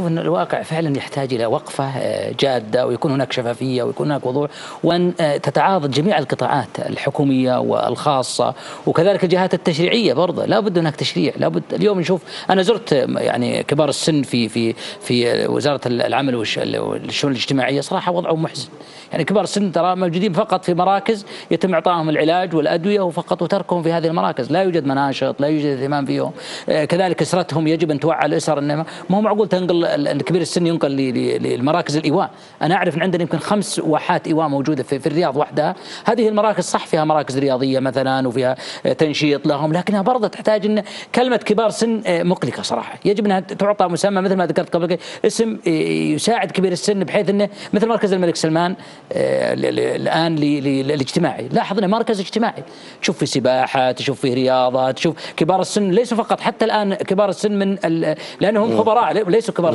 أشوف أن الواقع فعلا يحتاج إلى وقفة آه، جادة ويكون هناك شفافية ويكون هناك وضوح وأن آه، تتعاضد جميع القطاعات الحكومية والخاصة وكذلك الجهات التشريعية برضه. لابد هناك تشريع لابد اليوم نشوف أنا زرت آه، يعني كبار السن في في في وزارة العمل والشؤون الاجتماعية صراحة وضعهم محزن. يعني كبار السن ترى موجودين فقط في مراكز يتم إعطائهم العلاج والأدوية وفقط وتركهم في هذه المراكز. لا يوجد مناشط لا يوجد اهتمام فيهم. كذلك إسرتهم يجب أن توعى الإسر إنه ما هو معقول تنقل الكبير السن ينقل للمراكز الايواء أنا أعرف إن عندنا يمكن خمس واحات ايواء موجودة في, الرياض وحدها. هذه المراكز صح فيها مراكز رياضية مثلا وفيها تنشيط لهم لكنها برضه تحتاج إن كلمة كبار سن آه، مقلقة صراحة. يجب إنها تعطى مسمى مثل ما ذكرت قبل اسم آه، يساعد كبير السن بحيث إنه مثل مركز الملك سلمان آه، الآن للاجتماعي لاحظ إنه مركز اجتماعي. تشوف في سباحه تشوف في رياضه تشوف كبار السن ليسوا فقط حتى الآن كبار السن من لأنهم خبراء ليسوا كبار